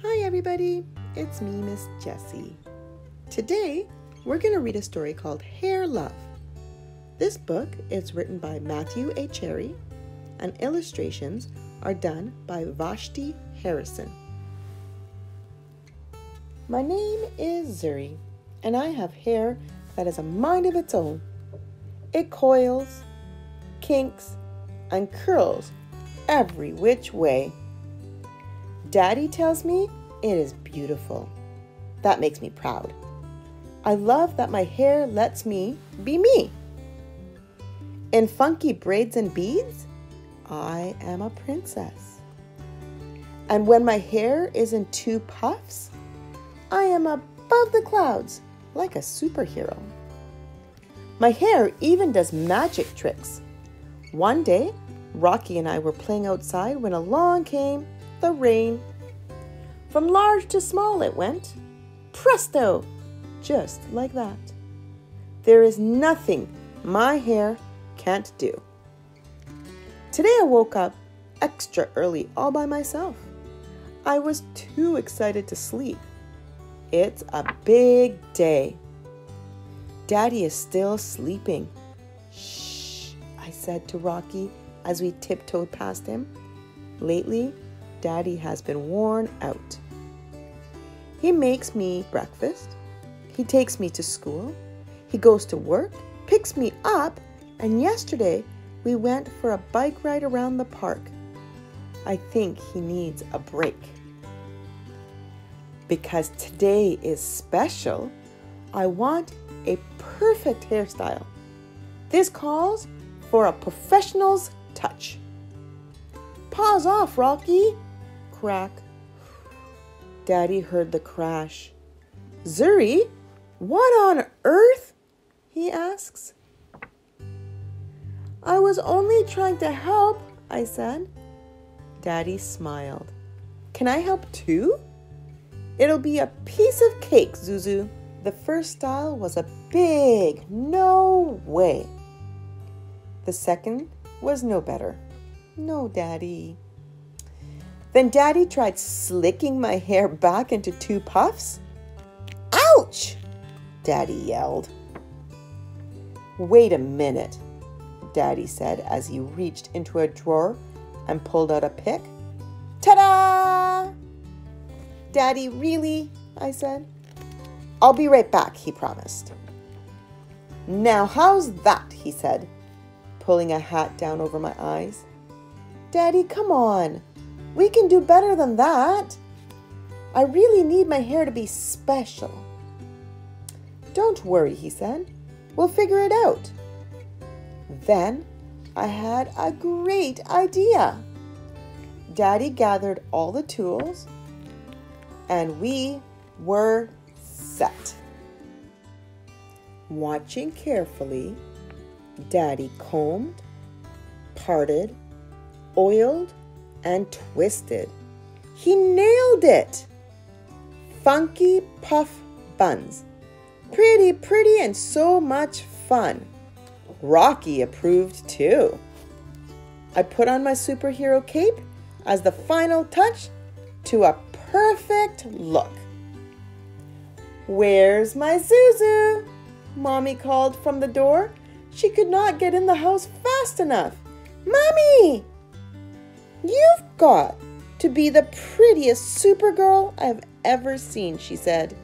Hi, everybody. It's me, Miss Jessie. Today, we're going to read a story called Hair Love. This book is written by Matthew A. Cherry, and illustrations are done by Vashti Harrison. My name is Zuri, and I have hair that has a mind of its own. It coils, kinks, and curls every which way. Daddy tells me it is beautiful. That makes me proud. I love that my hair lets me be me. In funky braids and beads, I am a princess. And when my hair is in two puffs, I am above the clouds like a superhero. My hair even does magic tricks. One day, Rocky and I were playing outside when along came the rain. From large to small it went. Presto! Just like that. There is nothing my hair can't do. Today I woke up extra early all by myself. I was too excited to sleep. It's a big day. Daddy is still sleeping. Shh, I said to Rocky as we tiptoed past him. Lately, Daddy has been worn out. He makes me breakfast. He takes me to school. He goes to work, picks me up, and yesterday we went for a bike ride around the park. I think he needs a break. Because today is special, I want a perfect hairstyle. This calls for a professional's touch. Paws off, Rocky! Crack. Daddy heard the crash. Zuri, what on earth? he asks. I was only trying to help, I said. Daddy smiled. Can I help too? It'll be a piece of cake, Zuzu. The first style was a big no way. The second was no better. No, Daddy. Then Daddy tried slicking my hair back into two puffs. Ouch! Daddy yelled. Wait a minute, Daddy said as he reached into a drawer and pulled out a pick. Ta da! Daddy, really? I said. I'll be right back, he promised. Now, how's that? he said, pulling a hat down over my eyes. Daddy, come on. We can do better than that. I really need my hair to be special. Don't worry, he said. We'll figure it out. Then I had a great idea. Daddy gathered all the tools and we were set. Watching carefully, Daddy combed, parted, oiled, and twisted. He nailed it! Funky puff buns. Pretty, pretty, and so much fun. Rocky approved too. I put on my superhero cape as the final touch to a perfect look. Where's my Zuzu? Mommy called from the door. She could not get in the house fast enough. Mommy! Got to be the prettiest Supergirl I've ever seen, she said.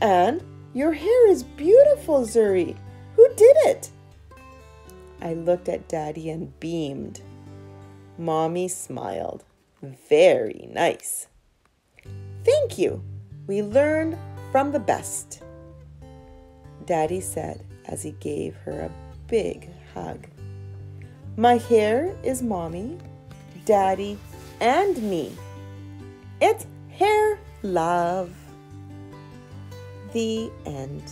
And your hair is beautiful, Zuri. Who did it? I looked at Daddy and beamed. Mommy smiled. Very nice. Thank you. We learned from the best. Daddy said as he gave her a big hug. My hair is mommy, daddy, and me. It's hair love. The end.